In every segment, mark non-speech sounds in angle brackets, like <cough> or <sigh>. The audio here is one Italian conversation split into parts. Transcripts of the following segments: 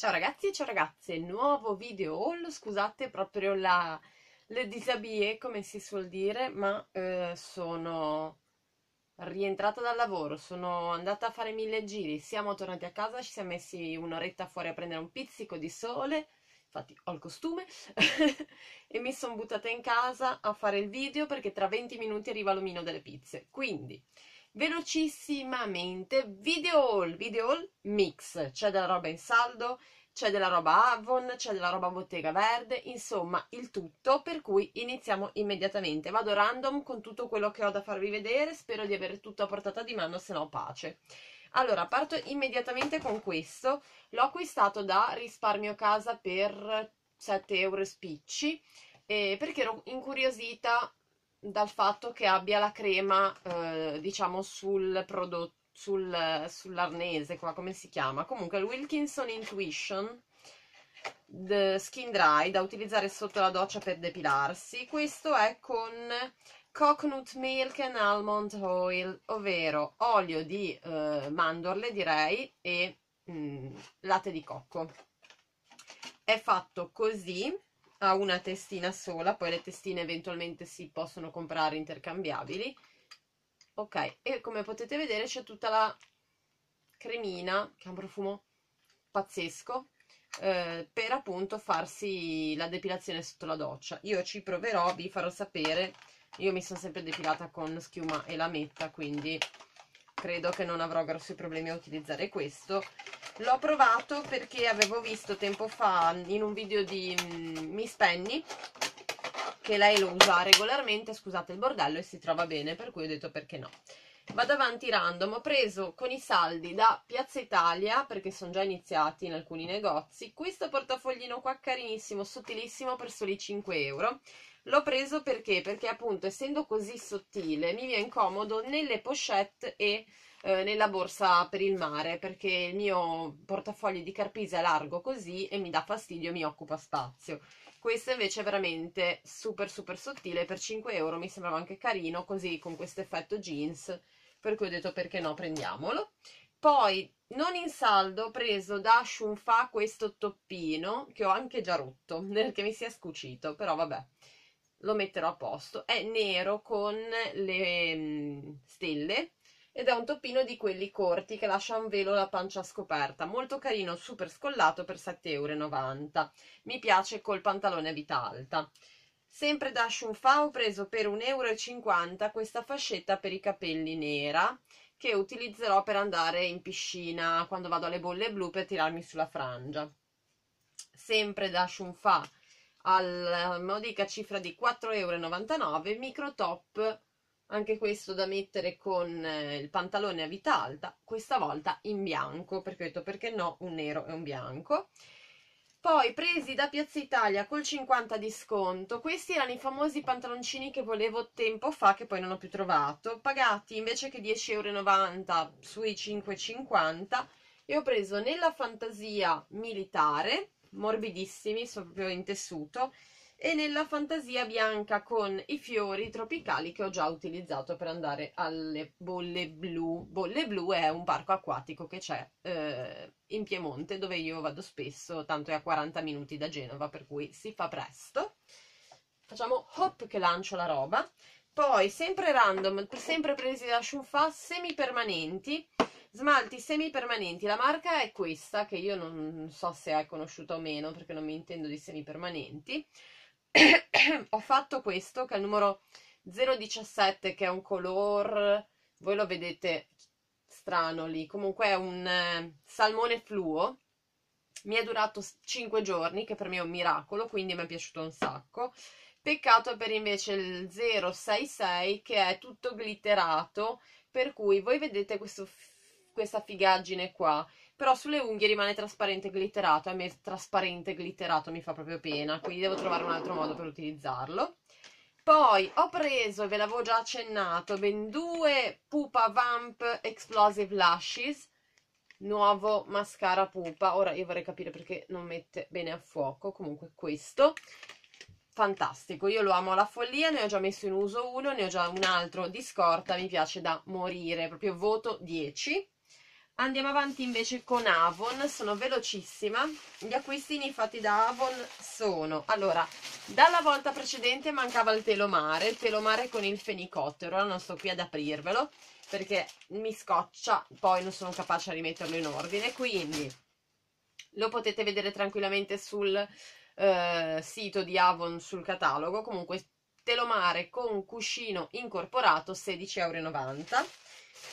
Ciao ragazzi, ciao ragazze, nuovo video haul, scusate proprio la, le disabie come si suol dire, ma eh, sono rientrata dal lavoro, sono andata a fare mille giri, siamo tornati a casa, ci siamo messi un'oretta fuori a prendere un pizzico di sole, infatti ho il costume, <laughs> e mi sono buttata in casa a fare il video perché tra 20 minuti arriva l'omino delle pizze, quindi velocissimamente video haul, video haul mix, c'è della roba in saldo, c'è della roba Avon, c'è della roba Bottega Verde, insomma il tutto, per cui iniziamo immediatamente. Vado random con tutto quello che ho da farvi vedere, spero di avere tutto a portata di mano, se no pace. Allora, parto immediatamente con questo, l'ho acquistato da Risparmio Casa per 7 euro spicci, eh, perché ero incuriosita dal fatto che abbia la crema, eh, diciamo, sul prodotto, sul, sull'arnese, qua come si chiama? Comunque il Wilkinson Intuition Skin Dry da utilizzare sotto la doccia per depilarsi. Questo è con Coconut Milk and Almond Oil, ovvero olio di eh, mandorle, direi, e mh, mm, latte di cocco. È fatto così ha una testina sola, poi le testine eventualmente si possono comprare intercambiabili. Ok, e come potete vedere c'è tutta la cremina, che ha un profumo pazzesco, eh, per appunto farsi la depilazione sotto la doccia. Io ci proverò, vi farò sapere, io mi sono sempre depilata con schiuma e lametta, quindi credo che non avrò grossi problemi a utilizzare questo l'ho provato perché avevo visto tempo fa in un video di mm, Miss Penny che lei lo usa regolarmente, scusate il bordello, e si trova bene, per cui ho detto perché no. Vado avanti random, ho preso con i saldi da Piazza Italia, perché sono già iniziati in alcuni negozi, questo portafoglino qua carinissimo, sottilissimo, per soli 5 euro. L'ho preso perché? Perché appunto essendo così sottile mi viene comodo nelle pochette e eh, nella borsa per il mare perché il mio portafoglio di Carpisa è largo così e mi dà fastidio, mi occupa spazio. Questo invece è veramente super super sottile, per 5 euro mi sembrava anche carino, così con questo effetto jeans, per cui ho detto perché no, prendiamolo. Poi, non in saldo, ho preso da Shunfa questo toppino, che ho anche già rotto, <laughs> perché mi si è scucito, però vabbè, lo metterò a posto. È nero con le mm, stelle, ed è un toppino di quelli corti che lascia un velo la pancia scoperta, molto carino, super scollato per 7,90 euro. Mi piace col pantalone a vita alta. Sempre da Shunfa ho preso per 1,50 euro questa fascetta per i capelli nera che utilizzerò per andare in piscina quando vado alle bolle blu per tirarmi sulla frangia. Sempre da Shunfa alla modica cifra di 4,99 euro, micro top anche questo da mettere con eh, il pantalone a vita alta, questa volta in bianco, perché ho detto perché no, un nero e un bianco. Poi presi da Piazza Italia col 50 di sconto, questi erano i famosi pantaloncini che volevo tempo fa che poi non ho più trovato, pagati invece che 10,90 euro sui 5,50 e ho preso nella fantasia militare, morbidissimi, sono proprio in tessuto, e nella fantasia bianca con i fiori tropicali che ho già utilizzato per andare alle bolle blu. Bolle blu è un parco acquatico che c'è eh, in Piemonte dove io vado spesso, tanto è a 40 minuti da Genova, per cui si fa presto. Facciamo hop che lancio la roba. Poi, sempre random, sempre presi da Shunfa, semipermanenti, smalti semipermanenti. La marca è questa, che io non so se è conosciuta o meno, perché non mi intendo di semipermanenti. <coughs> ho fatto questo che è il numero 017 che è un color voi lo vedete strano lì. Comunque è un eh, salmone fluo. Mi è durato 5 giorni che per me è un miracolo quindi mi è piaciuto un sacco. Peccato per invece il 066 che è tutto glitterato per cui voi vedete questo, questa figaggine qua. Però sulle unghie rimane trasparente e glitterato, a me trasparente e glitterato mi fa proprio pena, quindi devo trovare un altro modo per utilizzarlo. Poi ho preso, ve l'avevo già accennato, ben due Pupa Vamp Explosive Lashes, nuovo mascara pupa, ora io vorrei capire perché non mette bene a fuoco, comunque questo, fantastico, io lo amo alla follia, ne ho già messo in uso uno, ne ho già un altro di scorta, mi piace da morire, proprio voto 10 Andiamo avanti invece con Avon, sono velocissima. Gli acquistini fatti da Avon sono, allora, dalla volta precedente mancava il telomare, il telomare con il fenicottero, ora non sto qui ad aprirvelo perché mi scoccia, poi non sono capace a rimetterlo in ordine, quindi lo potete vedere tranquillamente sul eh, sito di Avon sul catalogo, comunque telomare con cuscino incorporato 16,90 euro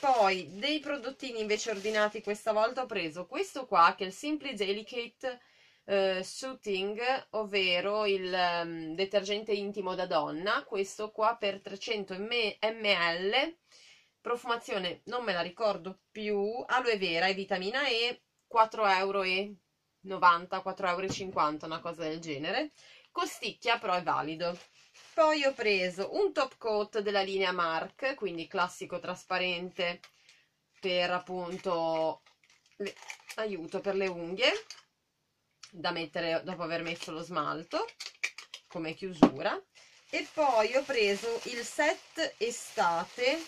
poi dei prodottini invece ordinati questa volta ho preso questo qua che è il Simply Delicate uh, Soothing, ovvero il um, detergente intimo da donna, questo qua per 300 ml, profumazione non me la ricordo più, aloe vera e vitamina E, 4,90 euro, 4,50 euro, una cosa del genere, costicchia però è valido. Poi ho preso un top coat della linea Mark, quindi classico trasparente per appunto le, aiuto per le unghie da mettere dopo aver messo lo smalto come chiusura. E poi ho preso il set estate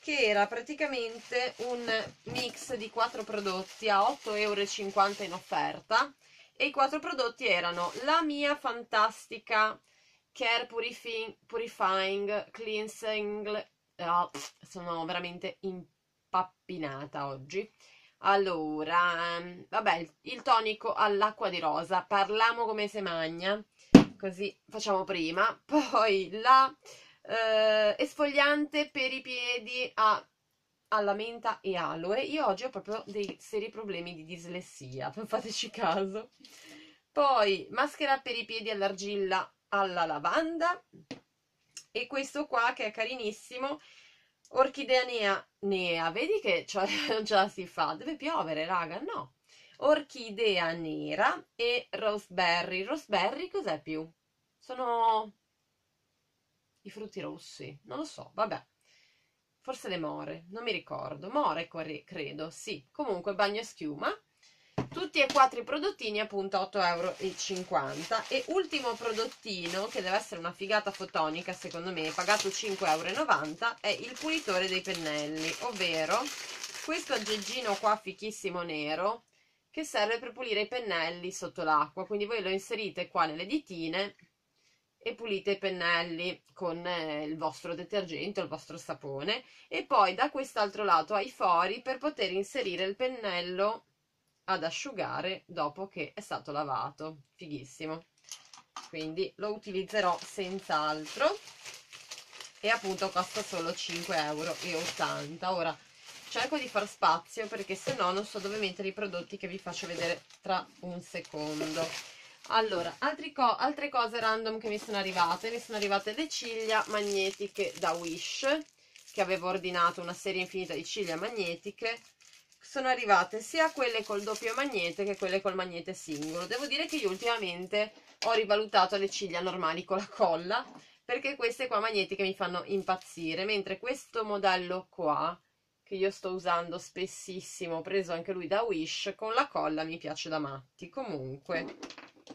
che era praticamente un mix di quattro prodotti a 8,50 euro in offerta. E i quattro prodotti erano la mia fantastica Care Purifying, purifying Cleansing, oh, sono veramente impappinata oggi. Allora, ehm, vabbè, il tonico all'acqua di rosa, parliamo come se magna, così facciamo prima. <laughs> Poi la eh, esfoliante per i piedi a, alla menta e aloe. Io oggi ho proprio dei seri problemi di dislessia, <laughs> fateci caso. Poi maschera per i piedi all'argilla alla lavanda. E questo qua che è carinissimo orchidea nea, nea. vedi che <laughs> cioè, la si fa. Deve piovere raga. No. Orchidea nera e roseberry. Roseberry cos'è più? sono i frutti rossi. Non lo so. Vabbè. Forse le more. Non mi ricordo. More credo. Sì. Comunque bagno schiuma tutti e quattro i prodottini appunto 8,50 euro e ultimo prodottino che deve essere una figata fotonica secondo me pagato 5,90 euro è il pulitore dei pennelli ovvero questo aggeggino qua fichissimo nero che serve per pulire i pennelli sotto l'acqua. Quindi voi lo inserite qua nelle ditine e pulite i pennelli con eh, il vostro detergente o il vostro sapone. E poi da quest'altro lato ai fori per poter inserire il pennello ad asciugare dopo che è stato lavato. Fighissimo. Quindi lo utilizzerò senz'altro. E appunto costa solo 5,80 euro ora cerco di far spazio perché se no non so dove mettere i prodotti che vi faccio vedere tra un secondo. Allora, co altre cose random che mi sono arrivate. Mi sono arrivate le ciglia magnetiche da Wish che avevo ordinato una serie infinita di ciglia magnetiche sono arrivate sia quelle col doppio magnete che quelle col magnete singolo. Devo dire che io ultimamente ho rivalutato le ciglia normali con la colla perché queste qua magnetiche mi fanno impazzire, mentre questo modello qua che io sto usando spessissimo, preso anche lui da Wish, con la colla mi piace da matti. Comunque,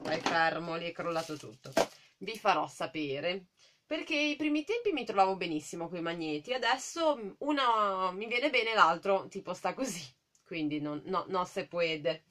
dai fermo, lì è crollato tutto. Vi farò sapere perché i primi tempi mi trovavo benissimo con i magneti, adesso uno mi viene bene, l'altro tipo sta così <laughs> quindi non, no, non se puede.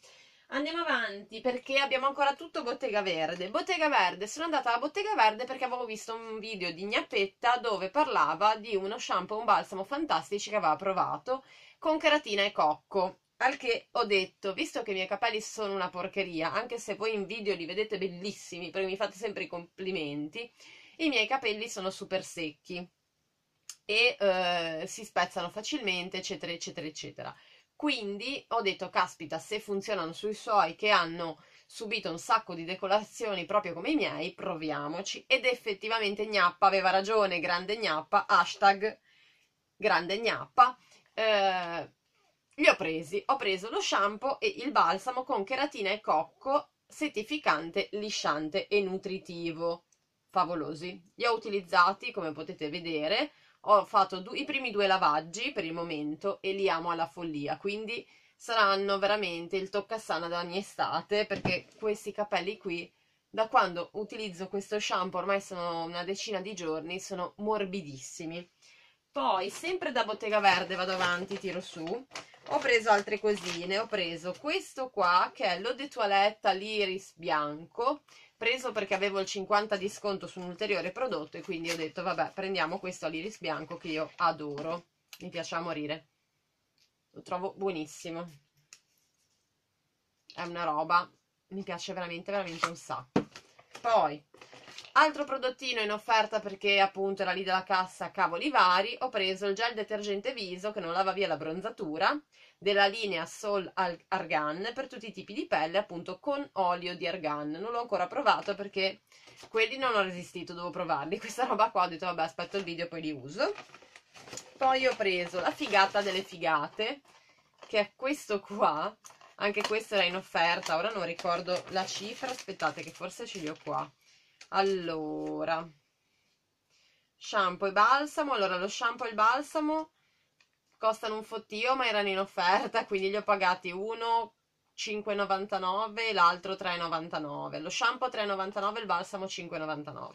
Andiamo avanti perché abbiamo ancora tutto Bottega Verde. Bottega Verde, sono andata alla Bottega Verde perché avevo visto un video di Gnappetta dove parlava di uno shampoo, un balsamo fantastici che aveva provato con keratina e cocco. Al che ho detto, visto che i miei capelli sono una porcheria, anche se voi in video li vedete bellissimi perché mi fate sempre i complimenti, i miei capelli sono super secchi e eh, si spezzano facilmente, eccetera, eccetera, eccetera. Quindi ho detto, caspita, se funzionano sui suoi che hanno subito un sacco di decolazioni proprio come i miei, proviamoci. Ed effettivamente Gnappa aveva ragione, grande Gnappa, hashtag grande Gnappa. Eh, li ho presi, ho preso lo shampoo e il balsamo con cheratina e cocco, settificante, lisciante e nutritivo. Favolosi. Li ho utilizzati, come potete vedere, ho fatto i primi due lavaggi per il momento e li amo alla follia, quindi saranno veramente il toccasana della mia estate perché questi capelli qui da quando utilizzo questo shampoo ormai sono una decina di giorni sono morbidissimi. Poi sempre da Bottega Verde vado avanti tiro su. Ho preso altre cosine, ho preso questo qua che è l'eau de toilette all'iris bianco, preso perché avevo il 50 di sconto su un ulteriore prodotto e quindi ho detto vabbè prendiamo questo all'iris bianco che io adoro, mi piace a morire, lo trovo buonissimo, è una roba, mi piace veramente veramente un sacco. Poi Altro prodottino in offerta perché appunto era lì dalla cassa cavoli vari, ho preso il gel detergente viso che non lava via la bronzatura della linea Sol Argan per tutti i tipi di pelle appunto con olio di argan. Non l'ho ancora provato perché quelli non ho resistito, devo provarli. <laughs> Questa roba qua ho detto vabbè aspetto il video e poi li uso. Poi ho preso la figata delle figate che è questo qua, anche questo era in offerta, ora non ricordo la cifra, aspettate che forse ce li ho qua allora shampoo e balsamo. Allora lo shampoo e il balsamo costano un fottio ma erano in offerta quindi li ho pagati uno 5,99 e l'altro 3,99 lo shampoo 3,99 il balsamo 5,99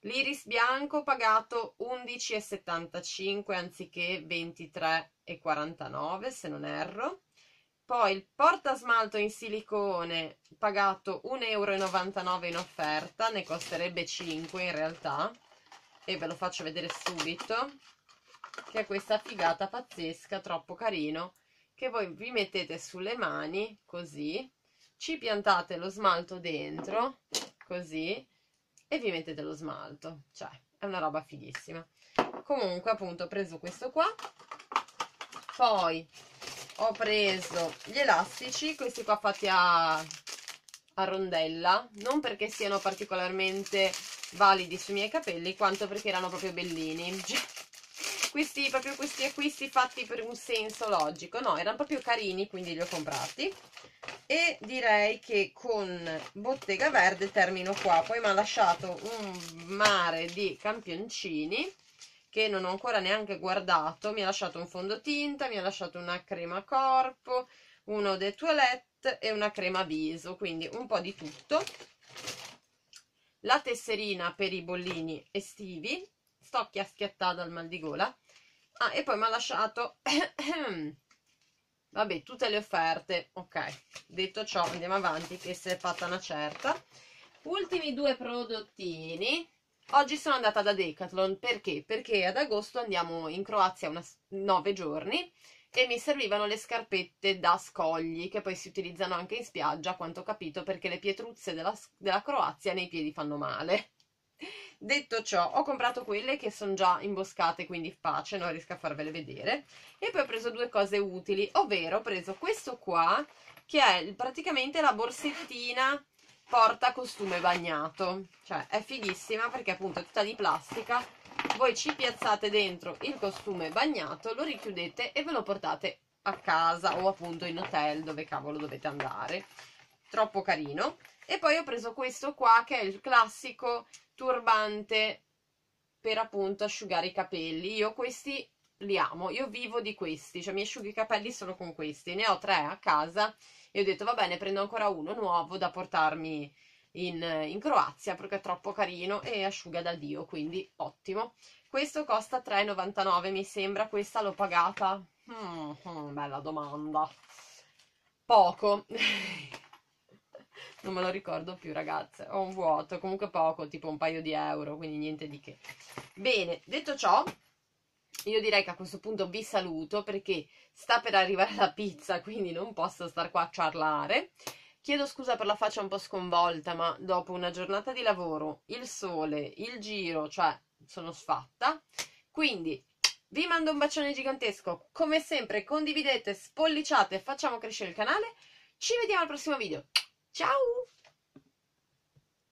l'iris bianco pagato 11,75 anziché 23,49 se non erro poi il portasmalto in silicone pagato 1,99 euro in offerta, ne costerebbe 5 in realtà, e ve lo faccio vedere subito, che è questa figata pazzesca, troppo carino, che voi vi mettete sulle mani, così, ci piantate lo smalto dentro, così, e vi mettete lo smalto, cioè, è una roba fighissima. Comunque, appunto, ho preso questo qua, poi ho preso gli elastici, questi qua fatti a, a rondella, non perché siano particolarmente validi sui miei capelli, quanto perché erano proprio bellini. <laughs> Questi, proprio questi acquisti fatti per un senso logico, no, erano proprio carini, quindi li ho comprati. E direi che con Bottega Verde termino qua, poi mi ha lasciato un mare di campioncini che non ho ancora neanche guardato, mi ha lasciato un fondotinta, mi ha lasciato una crema corpo, uno de toilette e una crema viso, quindi un po' di tutto. La tesserina per i bollini estivi, sto chiaschiattata al mal di gola. Ah, e poi mi ha lasciato... <coughs> Vabbè, tutte le offerte. Ok, detto ciò, andiamo avanti, che si è fatta una certa. Ultimi due prodottini Oggi sono andata da Decathlon perché? Perché ad agosto andiamo in Croazia una, nove giorni e mi servivano le scarpette da scogli che poi si utilizzano anche in spiaggia, a quanto ho capito, perché le pietruzze della, della Croazia nei piedi fanno male. <laughs> Detto ciò, ho comprato quelle che sono già imboscate, quindi pace, non riesco a farvele vedere. E poi ho preso due cose utili, ovvero ho preso questo qua, che è praticamente la borsettina porta costume bagnato. Cioè è fighissima perché appunto è tutta di plastica. Voi ci piazzate dentro il costume bagnato lo richiudete e ve lo portate a casa o appunto in hotel dove cavolo dovete andare. Troppo carino. E poi ho preso questo qua che è il classico turbante per appunto asciugare i capelli. Io questi li amo, io vivo di questi cioè mi asciugo i capelli solo con questi ne ho tre a casa e ho detto va bene prendo ancora uno nuovo da portarmi in, in Croazia perché è troppo carino e asciuga da Dio quindi ottimo. Questo costa 3,99 mi sembra questa l'ho pagata. Mm, mm, bella domanda. Poco. <laughs> Non me lo ricordo più ragazze. Ho un vuoto comunque poco tipo un paio di euro quindi niente di che. Bene detto ciò io direi che a questo punto vi saluto perché sta per arrivare la pizza, quindi non posso star qua a ciarlare. Chiedo scusa per la faccia un po' sconvolta, ma dopo una giornata di lavoro, il sole, il giro, cioè sono sfatta. Quindi vi mando un bacione gigantesco. Come sempre condividete, spolliciate, facciamo crescere il canale. Ci vediamo al prossimo video. Ciao!